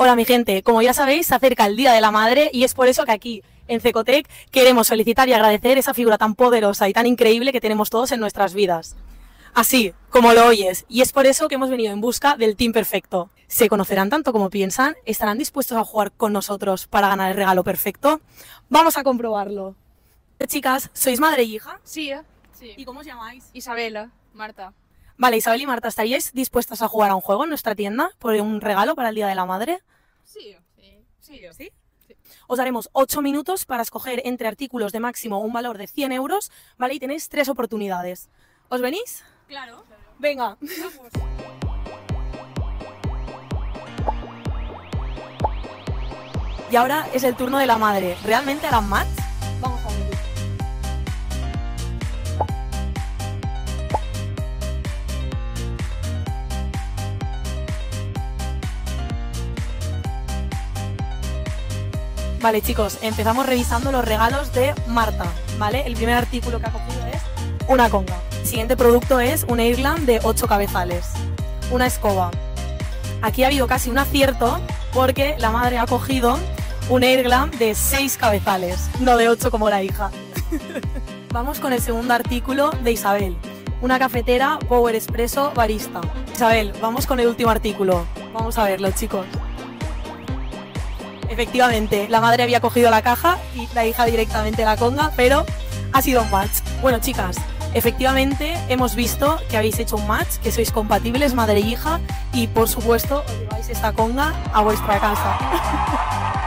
Hola mi gente, como ya sabéis, se acerca el Día de la Madre y es por eso que aquí en Cecotec queremos felicitar y agradecer esa figura tan poderosa y tan increíble que tenemos todos en nuestras vidas. Así, como lo oyes, y es por eso que hemos venido en busca del team perfecto. ¿Se conocerán tanto como piensan? ¿Estarán dispuestos a jugar con nosotros para ganar el regalo perfecto? Vamos a comprobarlo. Chicas, ¿sois madre y hija? Sí, ¿eh? ¿Y sí. cómo os llamáis? Isabela, Marta. Vale, Isabel y Marta, ¿estaríais dispuestas a jugar a un juego en nuestra tienda por un regalo para el Día de la Madre? Sí, sí, sí. ¿Sí? Os daremos 8 minutos para escoger entre artículos de máximo un valor de 100 euros, ¿vale? Y tenéis tres oportunidades. ¿Os venís? Claro. Venga. Y ahora es el turno de la madre. ¿Realmente harán match? Vale, chicos, empezamos revisando los regalos de Marta, ¿vale? El primer artículo que ha cogido es una conga. El siguiente producto es un Airland de 8 cabezales, una escoba. Aquí ha habido casi un acierto porque la madre ha cogido un Airglam de 6 cabezales, no de 8 como la hija. Vamos con el segundo artículo de Isabel, una cafetera Power Espresso Barista. Isabel, vamos con el último artículo. Vamos a verlo, chicos. Efectivamente, la madre había cogido la caja y la hija directamente la conga, pero ha sido un match. Bueno, chicas, efectivamente hemos visto que habéis hecho un match, que sois compatibles madre y hija y por supuesto os lleváis esta conga a vuestra casa.